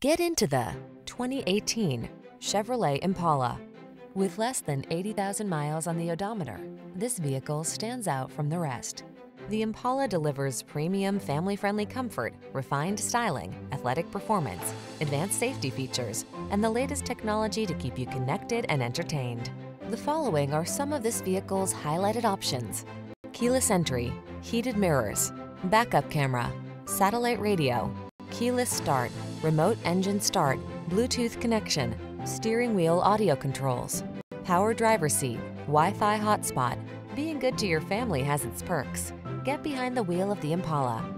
Get into the 2018 Chevrolet Impala. With less than 80,000 miles on the odometer, this vehicle stands out from the rest. The Impala delivers premium family-friendly comfort, refined styling, athletic performance, advanced safety features, and the latest technology to keep you connected and entertained. The following are some of this vehicle's highlighted options. Keyless entry, heated mirrors, backup camera, satellite radio, keyless start, remote engine start, Bluetooth connection, steering wheel audio controls, power driver seat, Wi-Fi hotspot. Being good to your family has its perks. Get behind the wheel of the Impala